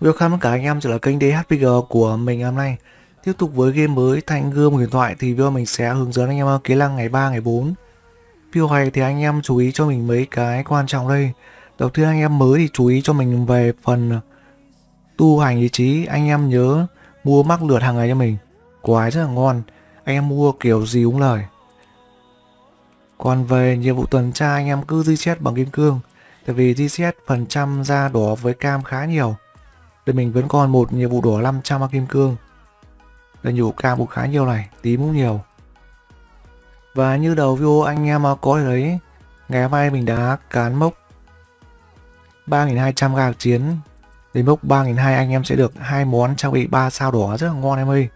Welcome tất cả anh em trở lại kênh DHPG của mình hôm nay. Tiếp tục với game mới, Thanh Gươm huyền thoại thì video mình sẽ hướng dẫn anh em kỹ năng ngày 3 ngày 4. Video này thì anh em chú ý cho mình mấy cái quan trọng đây. Đầu tiên anh em mới thì chú ý cho mình về phần tu hành ý chí. Anh em nhớ mua mắc lượt hàng ngày cho mình. Quái rất là ngon. Anh em mua kiểu gì cũng lời. Còn về nhiệm vụ tuần tra, anh em cứ reset bằng kim cương. Tại vì reset phần trăm ra đỏ với cam khá nhiều. Đây mình vẫn còn một nhiệm vụ đổ 500 kim cương. Đây nhiệm vụ cam cũng khá nhiều này, tím cũng nhiều. Và như đầu video anh em có thể thấy, ngày hôm nay mình đã cán mốc 3.200 gạc chiến. Đến mốc 3.200 anh em sẽ được hai món trang bị 3 sao đỏ rất là ngon em ơi.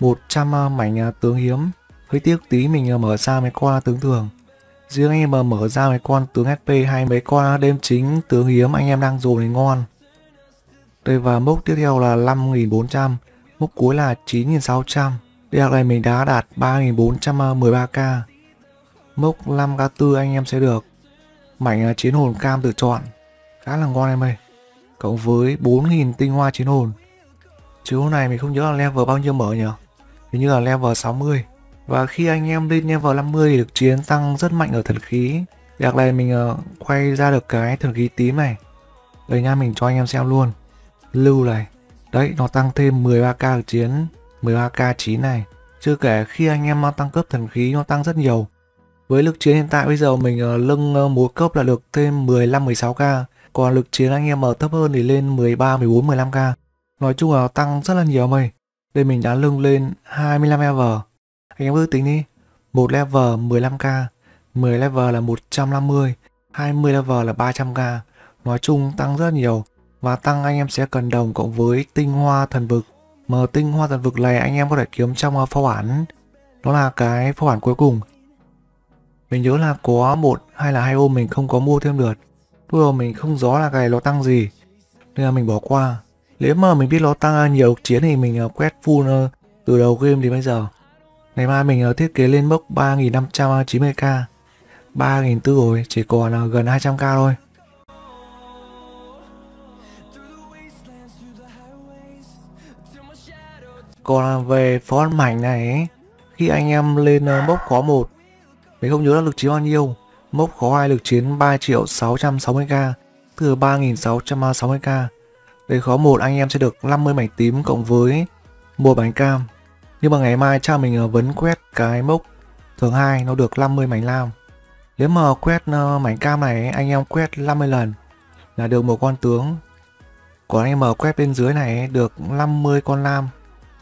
100 à, mảnh à, tướng hiếm. Hơi tiếc tí mình à, mở ra mấy con tướng thường. Riêng anh em mở ra mấy con tướng HP hay mấy con đêm chính tướng hiếm anh em đang dồn thì ngon. Đây và mốc tiếp theo là 5.400, mốc cuối là 9.600. Đây này mình đã đạt 3.413k. Mốc 5k4 anh em sẽ được mảnh à, chiến hồn cam tự chọn. Khá là ngon em ơi. Cộng với 4.000 tinh hoa chiến hồn. Chứ hôm này mình không nhớ là level bao nhiêu mở nhỉ? Hình như là level 60. Và khi anh em lên level 50 thì được chiến tăng rất mạnh ở thần khí. Đặc này mình à, quay ra được cái thần khí tím này. Đây nha mình cho anh em xem luôn lưu này. Đấy, nó tăng thêm 13k lực chiến 13k 9 này. Chưa kể khi anh em tăng cấp thần khí, nó tăng rất nhiều. Với lực chiến hiện tại bây giờ mình ờ, lưng ờ, múa cấp là được thêm 15 16k còn lực chiến anh em ở thấp hơn thì lên 13 14 15k nói chung là tăng rất là nhiều mày. Đây mình đã lưng lên 25 level. Anh em cứ tính đi. Một level 15k 10 level là 150 20 level là 300k nói chung tăng rất nhiều và tăng, anh em sẽ cần đồng cộng với tinh hoa thần vực. Mà tinh hoa thần vực này anh em có thể kiếm trong à, phao bản. Đó là cái phao bản cuối cùng. Mình nhớ là có một hay là hai ô mình không có mua thêm được. Lúc đầu mình không rõ là cái nó tăng gì. Nên là mình bỏ qua. Nếu mà mình biết nó tăng à, nhiều chiến thì mình à, quét full từ đầu game đến bây giờ. Ngày mai mình thiết kế lên mốc 3590k 3.400 rồi, chỉ còn gần 200k thôi. Còn về phó ăn mảnh này ấy, khi anh em lên ờ, mốc khó 1 mình không nhớ là lực chiến bao nhiêu. Mốc khó 2 lực chiến 3 triệu 660k từ 3660k đây khó 1 anh em sẽ được 50 mảnh tím cộng với một bánh cam. Nhưng mà ngày mai cha mình ờ, vấn quét cái mốc thường 2 nó được 50 mảnh lam. Nếu mà quét ờ, mảnh cam này anh em quét 50 lần là được một con tướng. Còn anh em mà quét bên dưới này được 50 con lam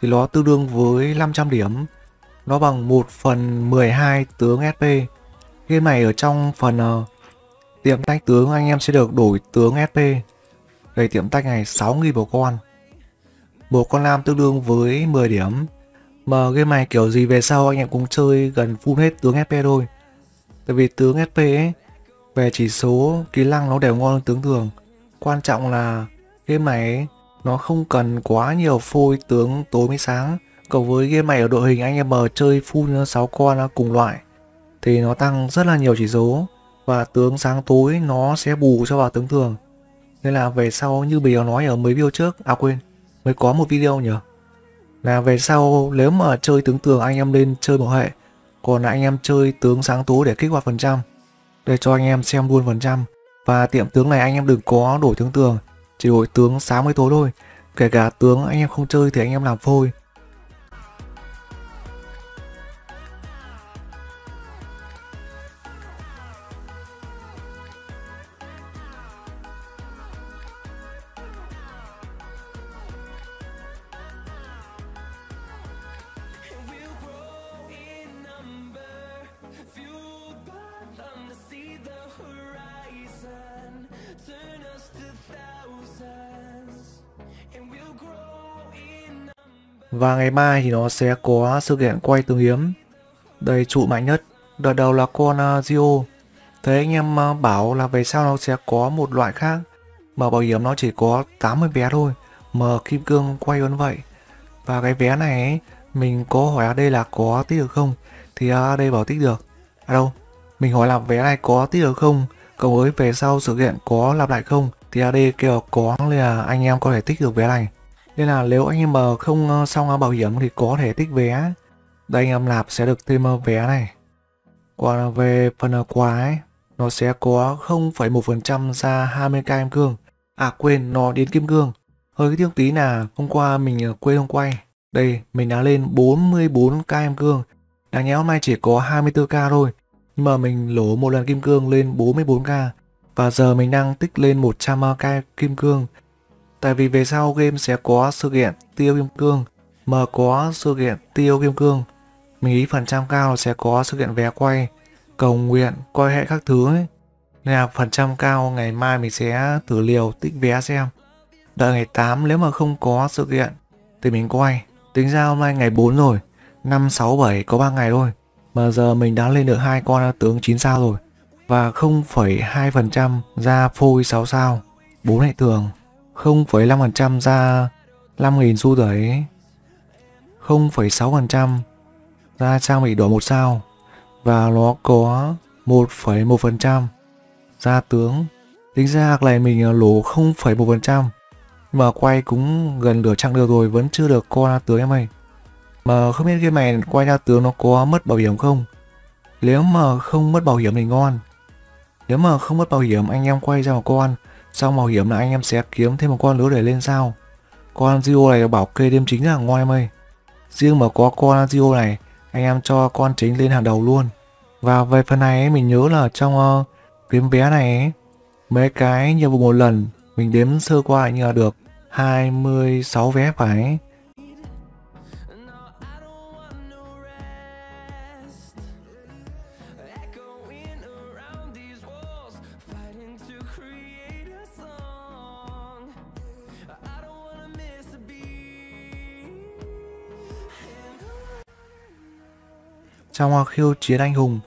thì nó tương đương với 500 điểm. Nó bằng 1 phần 12 tướng SP. Game này ở trong phần uh, tiệm tách tướng anh em sẽ được đổi tướng SP. Đây tiệm tách này 6.000 một con. Một con lam tương đương với 10 điểm. Mà game này kiểu gì về sau anh em cũng chơi gần full hết tướng SP thôi. Tại vì tướng SP ấy, về chỉ số kỹ năng nó đều ngon hơn tướng thường. Quan trọng là game này ấy, nó không cần quá nhiều phôi tướng tối mới sáng Cộng với game này ở đội hình anh em chơi full 6 con cùng loại thì nó tăng rất là nhiều chỉ số và tướng sáng tối nó sẽ bù cho vào tướng thường. Nên là về sau như Bì nói ở mấy video trước, à quên, mới có một video nhỉ. Là về sau nếu mà chơi tướng thường anh em lên chơi một hệ, còn anh em chơi tướng sáng tối để kích hoạt phần trăm. Để cho anh em xem luôn phần trăm. Và tiệm tướng này anh em đừng có đổi tướng tường, chỉ đổi tướng sáng mới tối thôi. Kể cả tướng anh em không chơi thì anh em làm phôi Và ngày mai thì nó sẽ có sự kiện quay tương hiếm. Đây trụ mạnh nhất. Đợt đầu là con uh, Gio. Thế anh em uh, bảo là về sau nó sẽ có một loại khác. Mà bảo hiểm nó chỉ có 80 vé thôi. Mà kim cương quay vẫn vậy. Và cái vé này ấy, mình có hỏi ở đây là có tích được không? Thì ở đây bảo tích được. À đâu? Mình hỏi là vé này có tích được không? Cộng với về sau sự kiện có lặp lại không? Thì AD kêu có là anh em có thể tích được vé này. Nên là nếu anh em mà không ờ, xong ờ, bảo hiểm thì có thể tích vé. Đây anh em lạp sẽ được thêm ờ, vé này. Còn về phần quà ấy, nó sẽ có 0,1% ra 20k em cương. À quên, nó đến kim cương. Hơi cái tiếc tí là hôm qua mình quên không quay. Đây, mình đã lên 44k em cương. Đáng nhẽ hôm nay chỉ có 24k thôi. Nhưng mà mình lỗ một lần kim cương lên 44k. Và giờ mình đang tích lên 100k kim cương Tại vì về sau game sẽ có sự kiện tiêu kim cương, mà có sự kiện tiêu kim cương. Mình nghĩ phần trăm cao sẽ có sự kiện vé quay, cầu nguyện, coi hệ các thứ ấy. Nên là phần trăm cao ngày mai mình sẽ thử liều tích vé xem. Đợi ngày 8 nếu mà không có sự kiện thì mình quay. Tính ra hôm nay ngày 4 rồi, 5, 6, 7 có 3 ngày thôi. Mà giờ mình đã lên được hai con tướng 9 sao rồi. Và 0,2% ra phôi 6 sao. 4 hệ thường. 0,5% ra 5.000 xu đấy 0,6% ra trang bị đỏ một sao. Và nó có 1,1% ra tướng. Tính ra này mình lỗ 0,1% mà quay cũng gần nửa chặng được rồi vẫn chưa được co tướng em ơi. Mà không biết cái này quay ra tướng nó có mất bảo hiểm không? Nếu mà không mất bảo hiểm thì ngon. Nếu mà không mất bảo hiểm anh em quay ra một con sau mạo hiểm là anh em sẽ kiếm thêm một con lứa để lên sao. Con Zio này bảo kê đêm chính là ngon em ơi. Riêng mà có con Zio này, anh em cho con chính lên hàng đầu luôn. Và về phần này ấy, mình nhớ là trong uh, kiếm vé này ấy, mấy cái nhiệm vụ một lần mình đếm sơ qua như là được 26 vé phải Trong khiêu chiến anh hùng,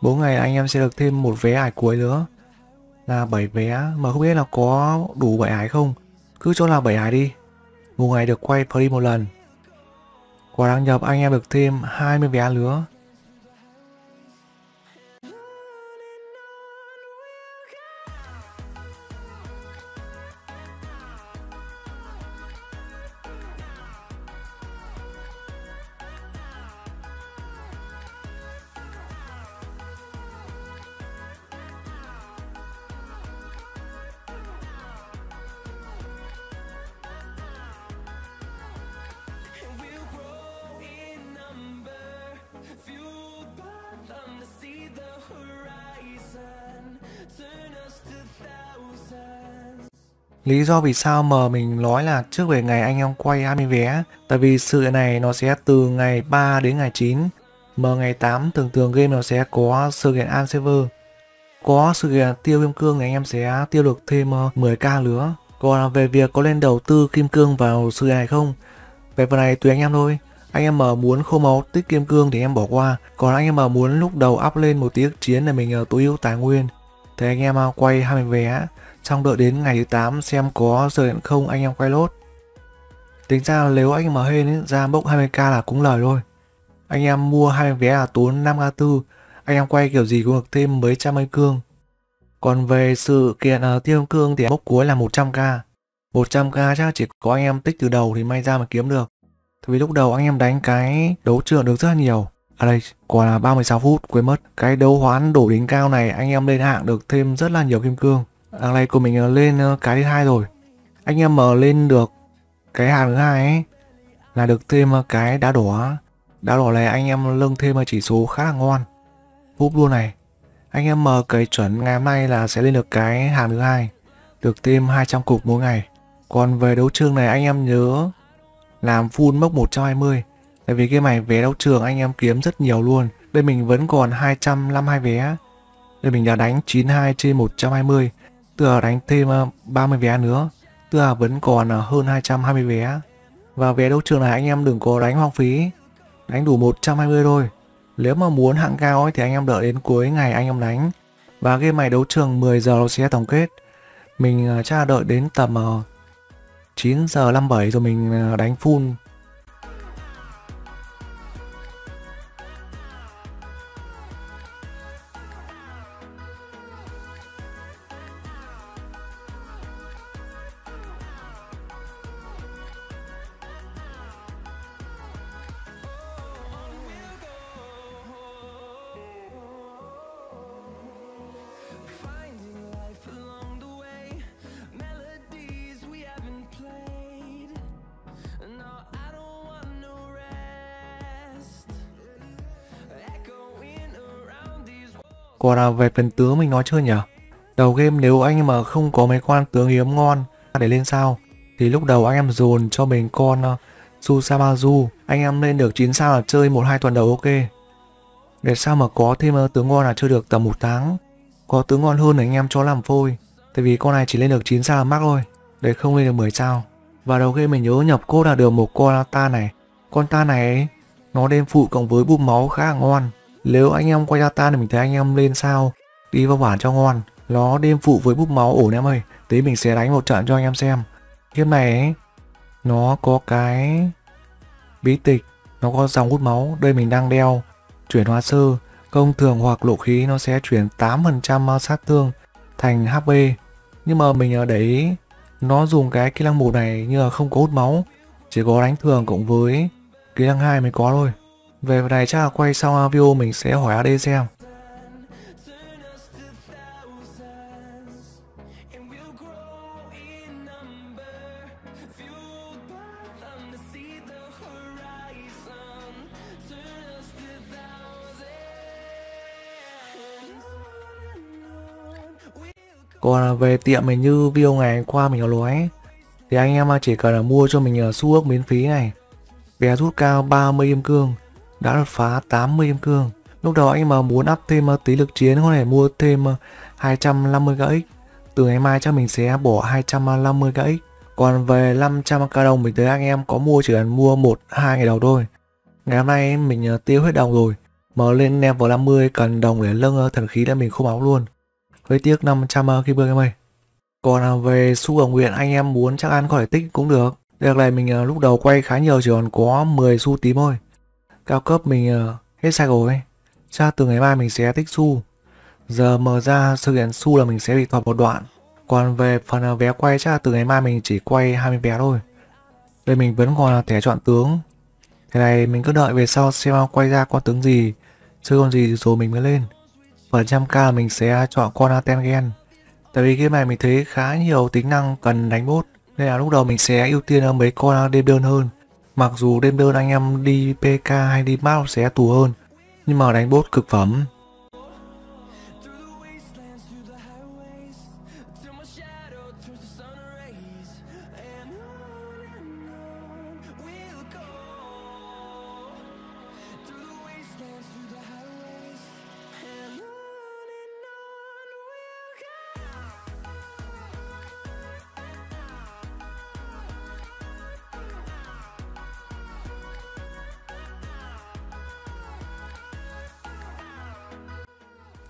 mỗi ngày anh em sẽ được thêm một vé ải cuối nữa. Là 7 vé mà không biết là có đủ 7 ải không. Cứ cho là 7 ải đi. Một ngày được quay free một lần. Quả đăng nhập anh em được thêm 20 vé nữa. Lý do vì sao mà mình nói là trước về ngày anh em quay 20 vé Tại vì sự này nó sẽ từ ngày 3 đến ngày 9 Mà ngày 8 thường thường game nó sẽ có sự kiện an server. Có sự kiện tiêu kim cương thì anh em sẽ tiêu được thêm ờ, 10k lứa nữa. Còn ờ, về việc có lên đầu tư kim cương vào sự kiện này không? Về phần này tùy anh em thôi. Anh em mà muốn khô máu tích kim cương thì em bỏ qua. Còn anh em mà muốn lúc đầu up lên một tiếng chiến để mình ờ, tối ưu tài nguyên. Thì anh em quay 20 vé xong đợi đến ngày thứ 8 xem có giờ hiện không anh em quay lốt. Tính ra nếu anh mà hên ấy, ra bốc 20k là cũng lời thôi. Anh em mua 20 vé là tốn 5k4, anh em quay kiểu gì cũng được thêm mấy trăm anh cương. Còn về sự kiện uh, tiêu cương thì bốc cuối là 100k. 100k chắc chỉ có anh em tích từ đầu thì may ra mà kiếm được. Tại vì lúc đầu anh em đánh cái đấu trường được rất là nhiều. À đây, còn là 36 phút, quên mất. Cái đấu hoán đổ đỉnh cao này anh em lên hạng được thêm rất là nhiều kim cương. Đằng này của mình lên ờ, cái thứ hai rồi. Anh em mở lên được cái hàng thứ hai ấy, là được thêm ờ, cái đá đỏ. Đá đỏ này anh em lưng thêm chỉ số khá là ngon. Húp luôn này. Anh em mở cái chuẩn ngày hôm nay là sẽ lên được cái hàng thứ hai. Được thêm 200 cục mỗi ngày. Còn về đấu trường này anh em nhớ làm full mốc 120. Tại vì cái này vé đấu trường anh em kiếm rất nhiều luôn. Đây mình vẫn còn 252 vé. Đây mình đã đánh 92 trên 120. Tựa đánh thêm ờ, 30 vé nữa. Tựa vẫn còn ờ, hơn 220 vé. Và vé đấu trường này anh em đừng có đánh hoang phí. Đánh đủ 120 thôi. Nếu mà muốn hạng cao ấy thì anh em đợi đến cuối ngày anh em đánh. Và game này đấu trường 10 giờ nó sẽ tổng kết. Mình ờ, chắc là đợi đến tầm 9 giờ 57 rồi mình đánh full Còn là về phần tướng mình nói chưa nhỉ? Đầu game nếu anh mà không có mấy con tướng hiếm ngon để lên sao thì lúc đầu anh em dồn cho mình con ờ, uh, Susamazu anh em lên được 9 sao là chơi 1-2 tuần đầu ok. Để sao mà có thêm uh, tướng ngon là chơi được tầm một tháng. Có tướng ngon hơn thì anh em cho làm phôi. Tại vì con này chỉ lên được 9 sao là mắc thôi để không lên được 10 sao. Và đầu game mình nhớ nhập cốt là được một con ta này. Con ta này ấy, nó đem phụ cộng với búp máu khá là ngon nếu anh em quay ra tan thì mình thấy anh em lên sao đi vào bản cho ngon. Nó đêm phụ với búp máu ổn em ơi. Tí mình sẽ đánh một trận cho anh em xem. Kiếp này ấy, nó có cái bí tịch, nó có dòng hút máu. Đây mình đang đeo chuyển hóa sơ, công thường hoặc lộ khí nó sẽ chuyển 8% sát thương thành HP. Nhưng mà mình ở đấy nó dùng cái kỹ năng 1 này nhưng mà không có hút máu, chỉ có đánh thường cộng với kỹ năng hai mới có thôi. Về này chắc là quay xong video mình sẽ hỏi AD xem. Còn về tiệm mình như video ngày qua mình có nói, thì anh em chỉ cần là mua cho mình xu ước miễn phí này. Vé rút cao 30 im cương đã đột phá 80 kim cương. Lúc đầu anh mà muốn up thêm uh, tí lực chiến có thể mua thêm uh, 250 KX. Từ ngày mai chắc mình sẽ bỏ 250 KX. Còn về 500k đồng mình tới anh em có mua, chỉ cần mua 1-2 ngày đầu thôi. Ngày hôm nay mình uh, tiêu hết đồng rồi. Mở lên level 50 cần đồng để lưng thần khí là mình không máu luôn. Hơi tiếc 500 kim cương em ơi. Còn về xu ở nguyện, anh em muốn chắc ăn khỏi tích cũng được. Được này mình lúc đầu quay khá nhiều, chỉ còn có 10 xu tím thôi cao cấp mình uh, hết sạch rồi. Chắc từ ngày mai mình sẽ tích xu. Giờ mở ra sự kiện xu là mình sẽ bị thọt một đoạn. Còn về phần uh, vé quay chắc là từ ngày mai mình chỉ quay 20 vé thôi. Đây mình vẫn còn là thẻ chọn tướng. Thế này mình cứ đợi về sau xem quay ra con tướng gì. Chơi con gì rồi mình mới lên. Phần trăm k mình sẽ chọn con Atengen tại vì cái này mình thấy khá nhiều tính năng cần đánh bốt nên là lúc đầu mình sẽ ưu tiên mấy con đêm đơn hơn. Mặc dù đêm đơn anh em đi PK hay đi map sẽ tù hơn, nhưng mà đánh bốt cực phẩm.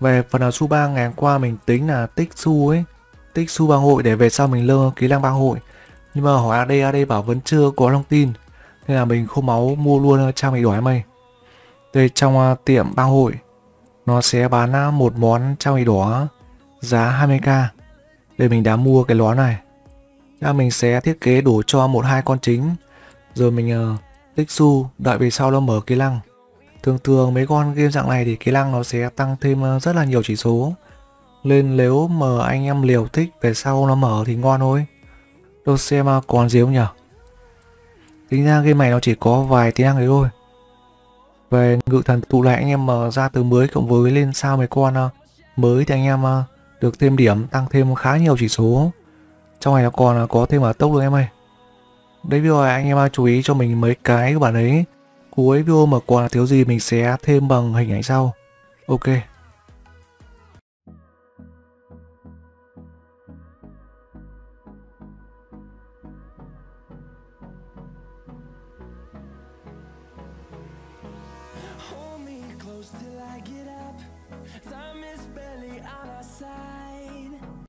Về phần nào su ba ngày qua mình tính là tích su ấy Tích su bang hội để về sau mình lơ kỹ năng bang hội. Nhưng mà hỏi AD, AD bảo vẫn chưa có thông tin Nên là mình không máu mua luôn trang bị đỏ mây Đây trong uh, tiệm bang hội Nó sẽ bán uh, một món trang bị đỏ Giá 20k Đây mình đã mua cái lón này. Là mình sẽ thiết kế đủ cho một hai con chính. Rồi mình uh, tích su Đợi về sau nó mở cái lăng. Thường thường mấy con game dạng này thì kỹ năng nó sẽ tăng thêm ờ, rất là nhiều chỉ số. Nên nếu mà anh em liều thích, về sau nó mở thì ngon thôi. Đâu xem còn gì không nhỉ? Tính ra game này nó chỉ có vài tiếng đấy thôi. Về ngự thần tụ lại anh em mở ra từ mới cộng với lên sao mấy con ờ, mới thì anh em ờ, được thêm điểm, tăng thêm khá nhiều chỉ số. Trong này nó còn có thêm ở tốc nữa em ơi. Đấy rồi anh em chú ý cho mình mấy cái của bạn ấy. Cuối video mà còn thiếu gì mình sẽ thêm bằng hình ảnh sau. Ok.